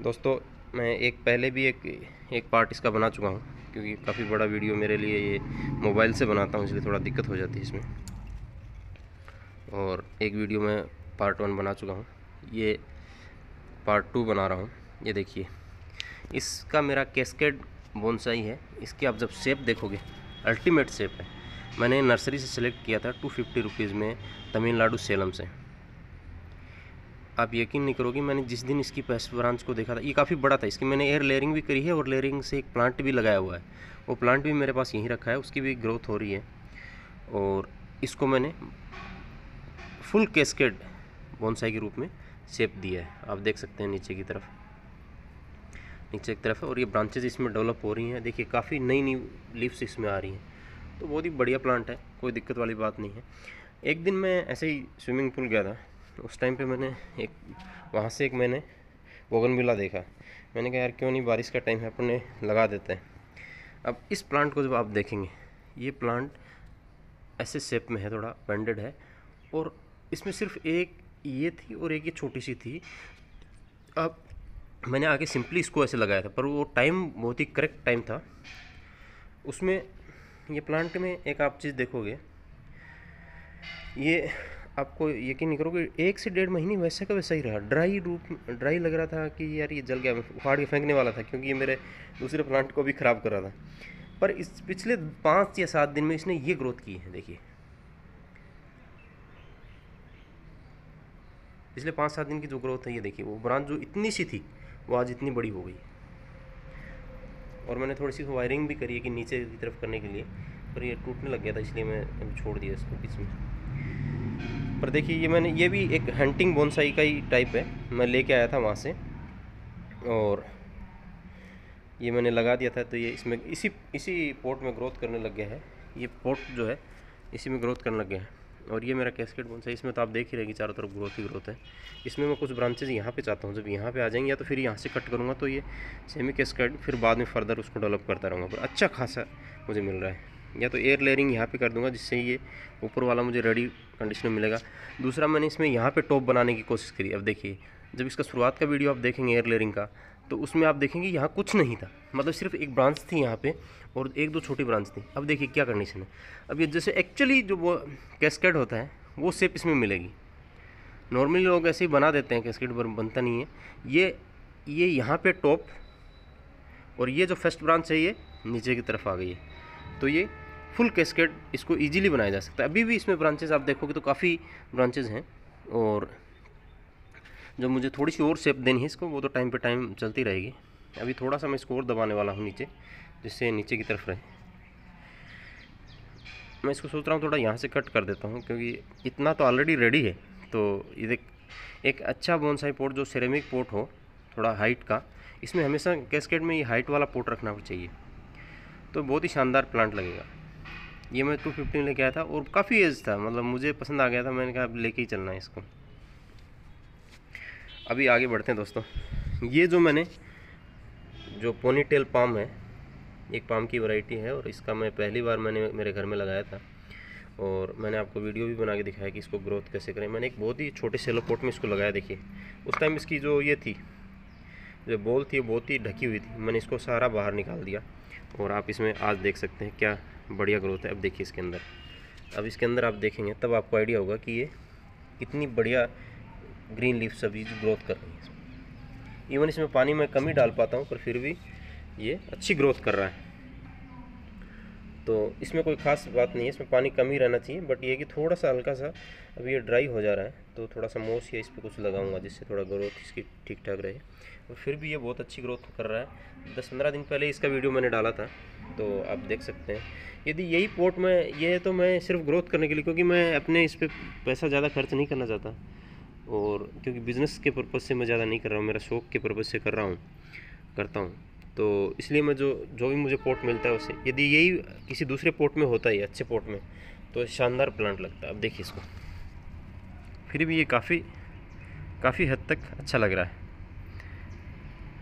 दोस्तों, मैं एक पहले भी एक एक पार्ट इसका बना चुका हूँ, क्योंकि काफ़ी बड़ा वीडियो मेरे लिए ये मोबाइल से बनाता हूँ, इसलिए थोड़ा दिक्कत हो जाती है इसमें। और एक वीडियो मैं पार्ट वन बना चुका हूँ। ये पार्ट टू बना रहा हूँ। ये देखिए, इसका मेरा कैस्केड बोनसाई है। इसकी आप जब शेप देखोगे अल्टीमेट शेप है। मैंने नर्सरी से सिलेक्ट किया था टू फिफ्टी रुपीज़ में तमिलनाडु सेलम से। आप यकीन नहीं करोगे, मैंने जिस दिन इसकी पेस्ट ब्रांच को देखा था, ये काफ़ी बड़ा था, इसकी मैंने एयर लेयरिंग भी करी है और लेयरिंग से एक प्लांट भी लगाया हुआ है। वो प्लांट भी मेरे पास यहीं रखा है, उसकी भी ग्रोथ हो रही है। और इसको मैंने फुल कैस्केड बोनसाई के रूप में शेप दिया है। आप देख सकते हैं नीचे की तरफ़। नीचे की तरफ़ और ये ब्रांचेज इसमें डेवलप हो रही हैं। देखिए, काफ़ी नई नई लीव्स इसमें आ रही हैं। तो बहुत ही बढ़िया प्लांट है, कोई दिक्कत वाली बात नहीं है। एक दिन मैं ऐसे ही स्विमिंग पूल गया था उस टाइम पे मैंने एक, वहाँ से एक मैंने बोगनविला देखा। मैंने कहा, यार, क्यों नहीं बारिश का टाइम है, अपने लगा देते हैं। अब इस प्लांट को जब आप देखेंगे, ये प्लांट ऐसे शेप में है, थोड़ा बेंडेड है, और इसमें सिर्फ़ एक ये थी और एक ये छोटी सी थी। अब मैंने आगे सिंपली इसको ऐसे लगाया था, पर वो टाइम बहुत ही करेक्ट टाइम था। उसमें, ये प्लांट में एक आप चीज़ देखोगे, ये आपको यकीन नहीं करोगे एक से डेढ़ महीने वैसे का वैसा ही रहा। ड्राई रूप, ड्राई लग रहा था कि यार ये जल गया उखाड़ के फेंकने वाला था क्योंकि ये मेरे दूसरे प्लांट को भी ख़राब कर रहा था। पर इस पिछले पाँच या सात दिन में इसने ये ग्रोथ की है, देखिए। पिछले पाँच सात दिन की जो ग्रोथ है, ये देखिए, वो ब्रांच जो इतनी सी थी, वो आज इतनी बड़ी हो गई। और मैंने थोड़ी सी वायरिंग भी करी है कि नीचे की तरफ़ करने के लिए, पर ये टूटने लग गया था, इसलिए मैं छोड़ दिया इसको बीच में। पर देखिए, ये मैंने, ये भी एक हंटिंग बोनसाई का ही टाइप है। मैं लेके आया था वहाँ से और ये मैंने लगा दिया था तो ये इसमें, इसी इसी पोर्ट में ग्रोथ करने लग गया है। ये पोर्ट जो है, इसी में ग्रोथ करने लग गया है। और ये मेरा कैस्केट बोन है इसमें तो आप देख ही रहेगी चारों तरफ़ ग्रोथ ही ग्रोथ है। इसमें मैं कुछ ब्रांचेज यहाँ पे चाहता हूँ। जब यहाँ पे आ जाएँगे या तो फिर यहाँ से कट करूँगा तो ये सेमी कैस्केट फिर बाद में फर्दर उसको डेवलप करता रहूँगा। पर अच्छा खासा मुझे मिल रहा है। या तो एयर लेयरिंग यहाँ पे कर दूँगा जिससे ये ऊपर वाला मुझे रेडी कंडीशन में मिलेगा। दूसरा, मैंने इसमें यहाँ पे टॉप बनाने की कोशिश करी। अब देखिए, जब इसका शुरुआत का वीडियो आप देखेंगे एयर लेयरिंग का तो उसमें आप देखेंगे यहाँ कुछ नहीं था। मतलब सिर्फ़ एक ब्रांच थी यहाँ पे और एक दो छोटी ब्रांच थी। अब देखिए क्या कंडीशन है। अब ये जैसे एक्चुअली जो वो कैस्केड होता है, वो शेप इसमें मिलेगी। नॉर्मली लोग ऐसे ही बना देते हैं कैस्केड बनता नहीं है। ये ये यहाँ पे टॉप और ये जो फ़र्स्ट ब्रांच है, ये नीचे की तरफ़ आ गई है। तो ये फुल कैस्केड इसको इजीली बनाया जा सकता है। अभी भी इसमें ब्रांचेज आप देखोगे तो काफ़ी ब्रांचेज हैं और जो मुझे थोड़ी सी और शेप देनी है इसको, वो तो टाइम पे टाइम चलती रहेगी। अभी थोड़ा सा मैं इसको और दबाने वाला हूँ नीचे, जिससे नीचे की तरफ़ रहे। मैं इसको सोच रहा हूँ थोड़ा यहाँ से कट कर देता हूँ, क्योंकि इतना तो ऑलरेडी रेडी है। तो ये एक अच्छा बोनसाई पोर्ट जो सिरेमिक पोर्ट हो, थोड़ा हाइट का, इसमें हमेशा कैस्केट में ये हाइट वाला पोर्ट रखना चाहिए। तो बहुत ही शानदार प्लांट लगेगा। ये मैं टू फिफ्टी लेके आया था और काफ़ी एज था मतलब मुझे पसंद आ गया था, मैंने कहा अब लेके ही चलना है इसको। अभी आगे बढ़ते हैं दोस्तों। ये जो मैंने, जो पोनी टेल पाम है, एक पाम की वैरायटी है और इसका मैं पहली बार मैंने मेरे घर में लगाया था। और मैंने आपको वीडियो भी बना के दिखाया कि इसको ग्रोथ कैसे करें। मैंने एक बहुत ही छोटे सेलो पोट में इसको लगाया, देखिए। उस टाइम इसकी जो ये थी, जो बॉल थी बहुत ही ढकी हुई थी। मैंने इसको सारा बाहर निकाल दिया। और आप इसमें आज देख सकते हैं क्या बढ़िया ग्रोथ है। अब देखिए इसके अंदर। अब इसके अंदर आप देखेंगे, तब आपको आइडिया होगा कि ये कितनी बढ़िया ग्रीन लीफ सब्ज़ी ग्रोथ कर रही है। इवन इसमें पानी मैं कम ही डाल पाता हूँ, पर फिर भी ये अच्छी ग्रोथ कर रहा है। तो इसमें कोई ख़ास बात नहीं है, इसमें पानी कम ही रहना चाहिए बट ये कि थोड़ा सा हल्का सा अभी ये ड्राई हो जा रहा है तो थोड़ा सा मोस या इस पर कुछ लगाऊँगा जिससे थोड़ा ग्रोथ इसकी ठीक ठाक रहे। और फिर भी ये बहुत अच्छी ग्रोथ कर रहा है। दस पंद्रह दिन पहले इसका वीडियो मैंने डाला था तो आप देख सकते हैं। यदि यही पोर्ट में, ये है तो मैं सिर्फ़ ग्रोथ करने के लिए, क्योंकि मैं अपने इस पर पैसा ज़्यादा खर्च नहीं करना चाहता। और क्योंकि बिज़नेस के पर्पज़ से मैं ज़्यादा नहीं कर रहा हूँ, मेरा शौक़ के पर्पज़ से कर रहा हूँ, करता हूँ। तो इसलिए मैं जो जो भी मुझे पोर्ट मिलता है उसे, यदि यही किसी दूसरे पोर्ट में होता है अच्छे पोर्ट में तो शानदार प्लांट लगता है। अब देखिए इसको। फिर भी ये काफ़ी काफ़ी हद तक अच्छा लग रहा है।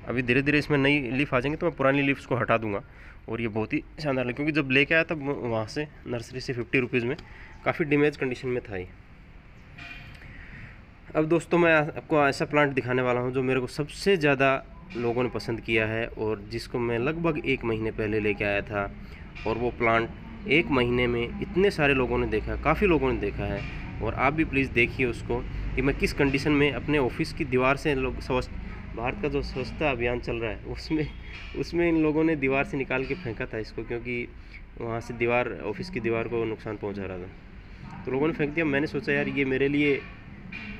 अभी धीरे धीरे इसमें नई लीफ आ जाएँगे तो मैं पुरानी लीव्स को हटा दूँगा, और ये बहुत ही शानदार लगे, क्योंकि जब लेके आया तब वहाँ से नर्सरी से फिफ्टी रुपीज़ में, काफ़ी डिमेज कंडीशन में था ये। अब दोस्तों, मैं आपको ऐसा प्लांट दिखाने वाला हूँ, जो मेरे को सबसे ज़्यादा लोगों ने पसंद किया है और जिसको मैं लगभग एक महीने पहले लेके आया था और वो प्लांट एक महीने में इतने सारे लोगों ने देखा, काफ़ी लोगों ने देखा है। और आप भी प्लीज़ देखिए उसको कि मैं किस कंडीशन में अपने ऑफ़िस की दीवार से लोग स्वच्छ भारत का जो स्वच्छता अभियान चल रहा है, उसमें उसमें इन लोगों ने दीवार से निकाल के फेंका था इसको क्योंकि वहाँ से दीवार ऑफ़िस की दीवार को नुकसान पहुँचा रहा था। तो लोगों ने फेंक दिया। मैंने सोचा, यार, ये मेरे लिए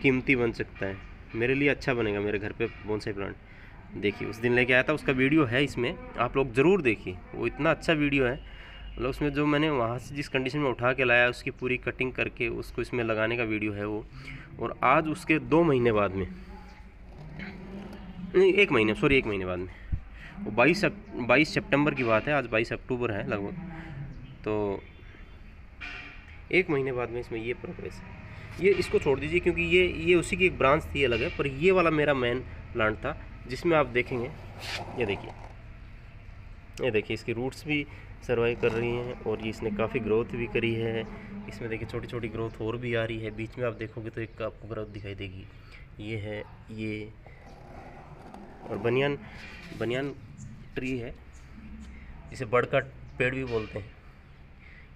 कीमती बन सकता है। मेरे लिए अच्छा बनेगा, मेरे घर पे बोनसाई प्लांट देखिए, उस दिन लेके आया था, उसका वीडियो है इसमें, आप लोग ज़रूर देखिए, वो इतना अच्छा वीडियो है। मतलब उसमें जो मैंने वहाँ से जिस कंडीशन में उठा के लाया, उसकी पूरी कटिंग करके, उसको इसमें लगाने का वीडियो है वो, और आज उसके दो महीने बाद में, नहीं, एक महीने सॉरी एक महीने बाद में, वो बाईस बाईस सितंबर की बात है, आज बाईस अक्टूबर है लगभग तो एक महीने बाद में इसमें ये प्रोग्रेस है। ये इसको छोड़ दीजिए, क्योंकि ये ये उसी की एक ब्रांच थी अलग है, पर ये वाला मेरा मेन प्लांट था जिसमें आप देखेंगे, ये देखिए। ये देखिए, इसकी रूट्स भी सर्वाइव कर रही हैं और ये इसने काफ़ी ग्रोथ भी करी है। इसमें देखिए छोटी छोटी ग्रोथ और भी आ रही है। बीच में आप देखोगे तो एक आपको ग्रोथ दिखाई देगी। ये है, ये और बनियान बनियान ट्री है इसे बड़ का पेड़ भी बोलते हैं।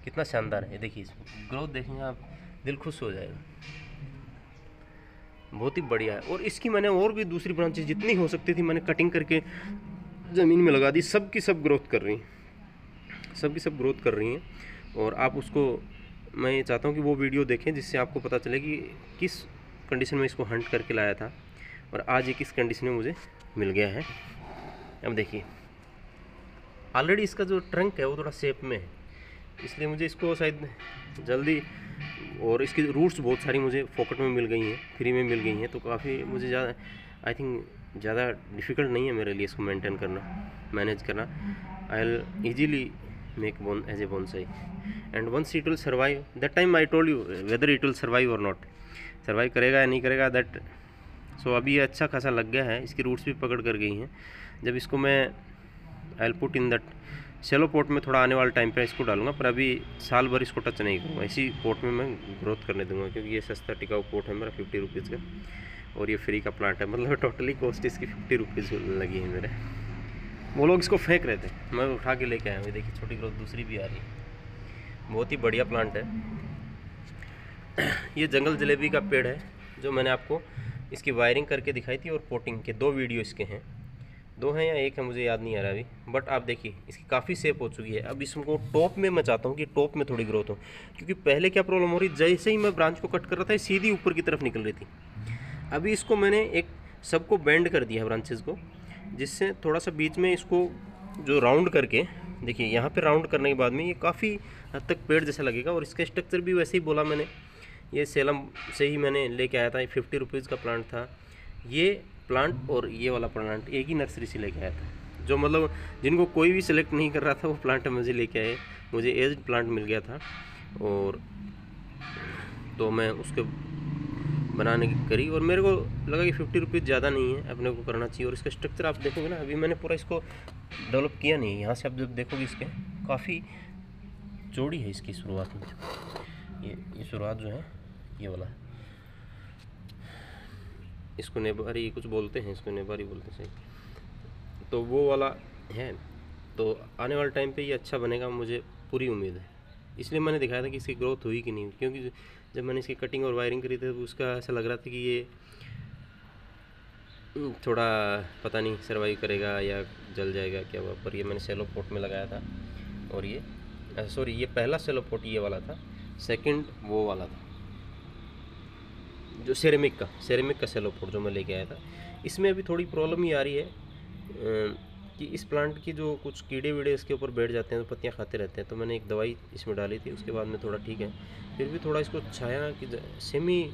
कितना शानदार है। देखिए इसमें ग्रोथ देखेंगे आप, दिल खुश हो जाएगा। बहुत ही बढ़िया है। और इसकी मैंने और भी दूसरी ब्रांचेज जितनी हो सकती थी, मैंने कटिंग करके ज़मीन में लगा दी। सब की सब ग्रोथ कर रही हैं। सब की सब ग्रोथ कर रही हैं। और आप उसको, मैं ये चाहता हूँ कि वो वीडियो देखें जिससे आपको पता चले कि किस कंडीशन में इसको हंट करके लाया था। और आज ये किस कंडीशन में मुझे मिल गया है। अब देखिए। ऑलरेडी इसका जो ट्रंक है, वो थोड़ा शेप में है। इसलिए मुझे इसको शायद जल्दी और इसकी रूट्स बहुत सारी मुझे फोकट में मिल गई हैं फ्री में मिल गई हैं तो काफ़ी मुझे ज़्यादा आई थिंक ज़्यादा डिफ़िकल्ट नहीं है मेरे लिए इसको मेंटेन करना मैनेज करना। I'll easily make bone as a bone bonsai and once it will survive that time I told you whether it will survive और नॉट सर्वाइव करेगा या नहीं करेगा दैट सो so, अभी ये अच्छा खासा लग गया है इसकी रूट्स भी पकड़ कर गई हैं। जब इसको मैं I'll put in that shallow pot में थोड़ा आने वाले टाइम पे इसको डालूँगा, पर अभी साल भर इसको टच नहीं करूँगा। इसी पोर्ट में मैं ग्रोथ करने दूँगा, क्योंकि ये सस्ता टिकाऊ पोर्ट है मेरा फिफ्टी रुपीज़ का, और ये फ्री का प्लांट है। मतलब टोटली कॉस्ट इसकी फिफ्टी रुपीज़ लगी है मेरे। वो लोग इसको फेंक रहे थे। मैं उठा के लेके आया हूँ। देखिए, छोटी ग्रोथ दूसरी भी आ रही है। बहुत ही बढ़िया प्लांट है। ये जंगल जलेबी का पेड़ है, जो मैंने आपको इसकी वायरिंग करके दिखाई थी और पोटिंग के, दो वीडियो इसके हैं। दो हैं या एक है, मुझे याद नहीं आ रहा अभी। बट आप देखिए, इसकी काफ़ी सेप हो चुकी है। अब इसको टॉप में मैं चाहता हूँ कि टॉप में थोड़ी ग्रोथ हो। क्योंकि पहले क्या प्रॉब्लम हो रही, जैसे ही मैं ब्रांच को कट कर रहा था सीधी ऊपर की तरफ़ निकल रही थी। अभी इसको मैंने एक सबको बेंड कर दिया ब्रांचेस को, जिससे थोड़ा सा बीच में इसको जो राउंड करके, देखिए, यहाँ पे राउंड करने के बाद में ये काफ़ी हद तक पेड़ जैसा लगेगा। और इसका स्ट्रक्चर भी वैसे ही बोला मैंने। ये सेलम से ही मैंने लेके आया था फिफ्टी रुपीज़ का प्लांट था। ये प्लांट और ये वाला प्लांट एक ही नर्सरी से लेके आया था। जो मतलब जिनको कोई भी सिलेक्ट नहीं कर रहा था, वो प्लांट मुझे लेके आए। मुझे एज प्लांट मिल गया था और तो मैं उसके बनाने की करी और मेरे को लगा कि फिफ्टी रुपीज़ ज़्यादा नहीं है, अपने को करना चाहिए। और इसका स्ट्रक्चर आप देखोगे ना, अभी मैंने पूरा इसको डेवलप किया नहीं यहाँ से आप जब देखोगे इसके, काफ़ी चौड़ी है इसकी शुरुआत। में ये ये शुरुआत जो है, ये वाला। है इसको नेबारी कुछ बोलते हैं इसको नेबारी बोलते हैं, सही। तो वो वाला है। तो आने वाले टाइम पे ये अच्छा बनेगा, मुझे पूरी उम्मीद है। इसलिए मैंने दिखाया था कि इसकी ग्रोथ हुई कि नहीं क्योंकि जब मैंने इसकी कटिंग और वायरिंग करी थी तो उसका ऐसा लग रहा था कि ये थोड़ा पता नहीं सर्वाइव करेगा या जल जाएगा क्या हुआ। पर ये मैंने सेलो पोट में लगाया था, और ये सॉरी ये पहला सेलो पोट ये वाला था सेकंड वो वाला था। जो सेरेमिक का सेरेमिक का सेलो सेलोपोट जो मैं लेके आया था, इसमें अभी थोड़ी प्रॉब्लम ही आ रही है कि इस प्लांट की जो कुछ कीड़े वीड़े इसके ऊपर बैठ जाते हैं तो पत्तियाँ खाते रहते हैं तो मैंने एक दवाई इसमें डाली थी, उसके बाद में थोड़ा ठीक है। फिर भी थोड़ा इसको छाया कि सेमी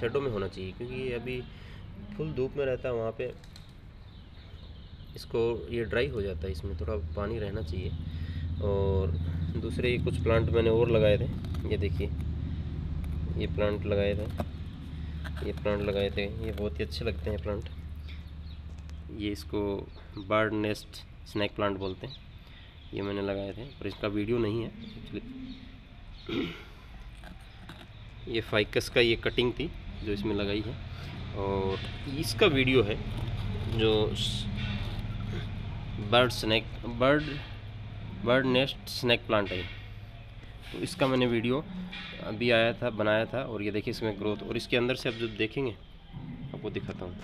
सेडो में होना चाहिए, क्योंकि अभी फुल धूप में रहता है, वहाँ पे इसको ये ड्राई हो जाता है, इसमें थोड़ा पानी रहना चाहिए। और दूसरे ये कुछ प्लांट मैंने और लगाए थे, ये देखिए, ये प्लांट लगाए थे। ये प्लांट लगाए थे। ये बहुत ही अच्छे लगते हैं प्लांट ये इसको बर्ड नेस्ट स्नैक प्लांट बोलते हैं। ये मैंने लगाए थे पर इसका वीडियो नहीं है एक्चुअली ये फाइकस का ये कटिंग थी जो इसमें लगाई है। और इसका वीडियो है जो bird snake bird bird nest snake plant है। तो इसका मैंने वीडियो अभी आया था, बनाया था और ये देखिए इसमें ग्रोथ और इसके अंदर से आप जब देखेंगे, आपको दिखाता हूँ।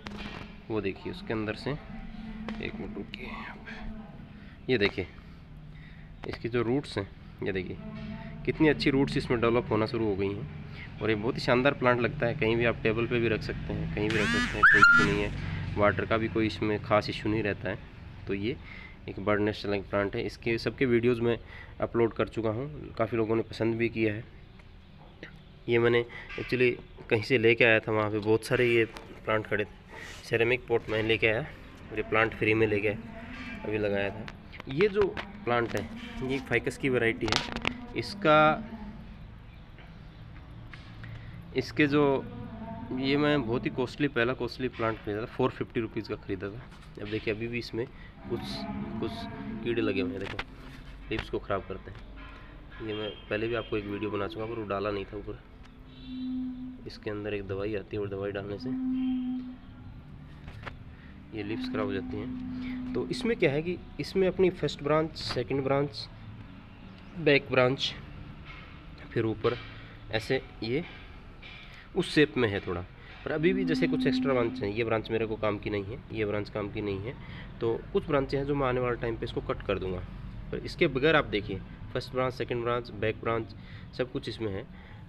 वो देखिए उसके अंदर से, एक मिनट रुकिए ये देखिए, इसकी जो रूट्स हैं, ये देखिए, कितनी अच्छी रूट्स इसमें डेवलप होना शुरू हो गई हैं। और ये बहुत ही शानदार प्लांट लगता है, कहीं भी आप टेबल पे भी रख सकते हैं, कहीं भी रख सकते हैं, कोई इशू नहीं है। वाटर का भी कोई इसमें ख़ास इशू नहीं रहता है। तो ये एक बर्ड नेस्ट प्लांट है। इसके सबके वीडियोज़ में अपलोड कर चुका हूँ। काफ़ी लोगों ने पसंद भी किया है। ये मैंने एक्चुअली कहीं से लेके आया था, वहाँ पे बहुत सारे ये प्लांट खड़े थे। सेरेमिक पोट मैं लेके आया, ये प्लांट फ्री में लेके अभी लगाया था। ये जो प्लांट है, ये फाइकस की वैरायटी है। इसका, इसके जो, ये मैं बहुत ही कॉस्टली पहला कॉस्टली प्लांट खरीदा था फोर फिफ्टी रुपीज़ का ख़रीदा था। अब देखिए, अभी भी इसमें कुछ कुछ कीड़े लगे हुए हैं, देखो। लिप्स को ख़राब करते हैं। ये मैं पहले भी आपको एक वीडियो बना चुका पर वो डाला नहीं था ऊपर। इसके अंदर एक दवाई आती है और दवाई डालने से ये लिप्स ख़राब हो जाती हैं। तो इसमें क्या है कि इसमें अपनी first branch second branch back branch फिर ऊपर, ऐसे ये, उस शेप में है थोड़ा। पर अभी भी जैसे कुछ एक्स्ट्रा ब्रांच हैं, ये ब्रांच मेरे को काम की नहीं है, ये ब्रांच काम की नहीं है। तो कुछ ब्रांचें हैं जो मैं आने वाले टाइम पे इसको कट कर दूँगा। पर इसके बगैर आप देखिए first branch second branch back branch सब कुछ इसमें है।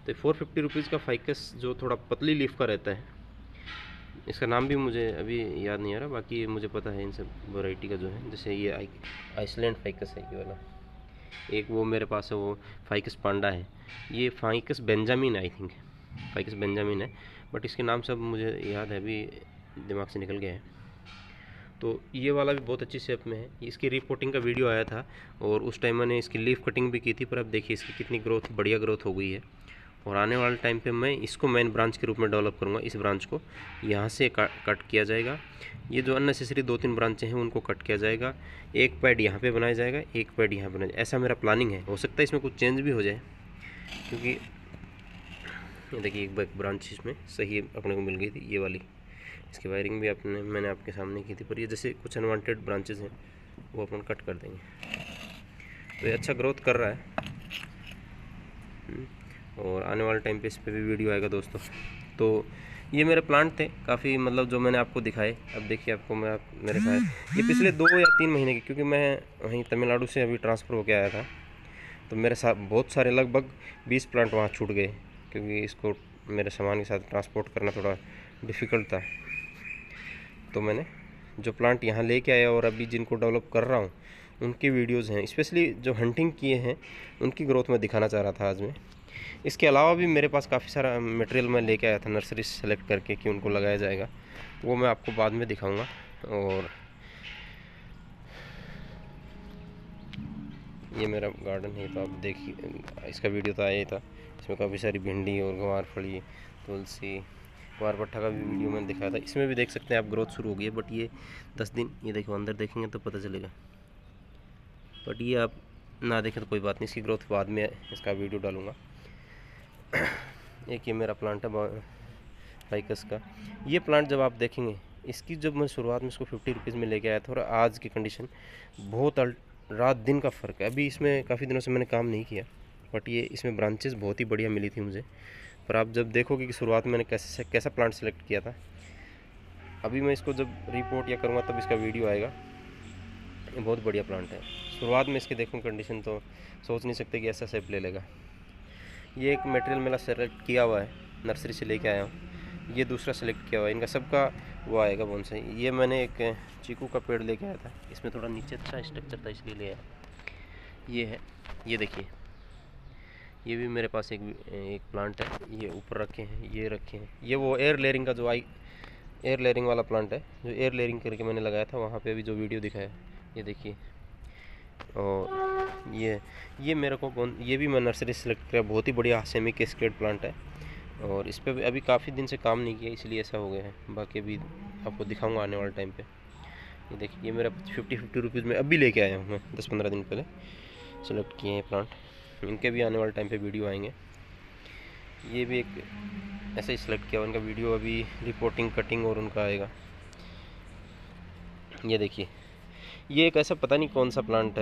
तो फोर फिफ्टी रुपीज़ का फाइकस जो थोड़ा पतली लीफ का रहता है, इसका नाम भी मुझे अभी याद नहीं आ रहा, बाकी मुझे पता है इन सब वैरायटी का जो है, जैसे ये आइसलैंड फाइकस है ये वाला। एक वो मेरे पास है, वो फाइकस पांडा है। ये ficus benjamin I think ficus benjamin है। बट इसके नाम सब मुझे याद है, अभी दिमाग से निकल गया है। तो ये वाला भी बहुत अच्छी शेप में है। इसकी रिपोर्टिंग का वीडियो आया था और उस टाइम मैंने इसकी लीफ कटिंग भी की थी, पर अब देखिए इसकी कितनी ग्रोथ बढ़िया ग्रोथ हो गई है। और आने वाले टाइम पे मैं इसको मेन ब्रांच के रूप में डेवलप करूँगा, इस ब्रांच को। यहाँ से कट किया जाएगा। ये जो अननेसेसरी दो तीन ब्रांचें हैं, उनको कट किया जाएगा। एक पैड यहाँ पे बनाया जाएगा, एक पैड यहाँ बनाया ऐसा मेरा प्लानिंग है। हो सकता है इसमें कुछ चेंज भी हो जाए, क्योंकि देखिए एक ब्रांच इसमें सही अपने को मिल गई थी, ये वाली। इसकी वायरिंग भी आपने मैंने आपके सामने की थी, पर ये जैसे कुछ अनवांटेड ब्रांचेज हैं, वो अपन कट कर देंगे। तो ये अच्छा ग्रोथ कर रहा है। हम्म। और आने वाले टाइम पे इस पर भी वीडियो आएगा दोस्तों। तो ये मेरे प्लांट थे, काफ़ी मतलब जो मैंने आपको दिखाए, अब देखिए आपको मैं आप मेरे साथ ये पिछले दो या तीन महीने के, क्योंकि मैं वहीं तमिलनाडु से अभी ट्रांसफ़र होकर आया था तो मेरे साथ बहुत सारे, लगभग बीस प्लांट वहाँ छूट गए, क्योंकि इसको मेरे सामान के साथ ट्रांसपोर्ट करना थोड़ा डिफ़िकल्ट था। तो मैंने जो प्लांट यहाँ लेके आया और अभी जिनको डेवलप कर रहा हूँ, उनकी वीडियोज़ हैं। स्पेशली जो हंटिंग किए हैं, उनकी ग्रोथ मैं दिखाना चाह रहा था आज मैं। इसके अलावा भी मेरे पास काफ़ी सारा मटेरियल मैं लेके आया था नर्सरी सेलेक्ट करके कि उनको लगाया जाएगा। वो मैं आपको बाद में दिखाऊँगा और ये मेरा गार्डन है तो आप देखिए, इसका वीडियो तो आया ही था। इसमें काफ़ी सारी भिंडी और गंवार फली, तुलसी गंवार पट्टा का भी वीडियो मैंने दिखाया था। इसमें भी देख सकते हैं आप ग्रोथ शुरू हो गई है बट ये दस दिन, ये देखो, अंदर देखेंगे तो पता चलेगा। बट ये आप ना देखें तो कोई बात नहीं, इसकी ग्रोथ बाद में इसका वीडियो डालूँगा। एक ये मेरा प्लांट है फाइकस का। ये प्लांट जब आप देखेंगे, इसकी जब मैं शुरुआत में इसको फिफ्टी रुपीज़ में लेके आया था और आज की कंडीशन बहुत रात दिन का फ़र्क है। अभी इसमें काफ़ी दिनों से मैंने काम नहीं किया बट ये इसमें ब्रांचेस बहुत ही बढ़िया मिली थी मुझे। पर आप जब देखोगे कि शुरुआत में मैंने कैसे कैसा प्लांट सेलेक्ट किया था, अभी मैं इसको जब रिपोर्ट या करूँगा तब इसका वीडियो आएगा। ये बहुत बढ़िया प्लांट है। शुरुआत में इसके देखूँ कंडीशन तो सोच नहीं सकते कि ऐसा सेप ले लेगा। ये एक मटेरियल मेरा सेलेक्ट किया हुआ है नर्सरी से लेके आया हूँ। ये दूसरा सेलेक्ट किया हुआ है। इनका सबका वो आएगा कौन सा। ये मैंने एक चीकू का पेड़ लेके आया था। इसमें थोड़ा नीचे अच्छा स्ट्रक्चर था इसके लिए ये है। ये देखिए। ये भी मेरे पास एक एक प्लांट है, ये ऊपर रखे हैं, ये रखे हैं। ये वो एयर लेयरिंग का जो आई एयर लेयरिंग वाला प्लांट है, जो एयर लेयरिंग करके मैंने लगाया था, वहाँ पे अभी जो वीडियो दिखाया ये देखिए। और ये ये मेरे को ये भी मैं नर्सरी सेलेक्ट किया, बहुत ही बढ़िया सेमी केस्केड प्लांट है। और इस पर अभी काफ़ी दिन से काम नहीं किया, इसलिए ऐसा हो गया है। बाकी अभी आपको दिखाऊँगा आने वाले टाइम पे। ये देखिए, ये मेरा फिफ्टी फिफ्टी रुपीज़ में अभी लेके आया हूँ मैं, दस पंद्रह दिन पहले सेलेक्ट किए हैं प्लांट इनके भी आने वाले टाइम पे वीडियो आएँगे। ये भी एक ऐसे ही सिलेक्ट किया उनका वीडियो अभी रिपोर्टिंग कटिंग और उनका आएगा। ये देखिए। ये एक ऐसा पता नहीं कौन सा प्लांट है।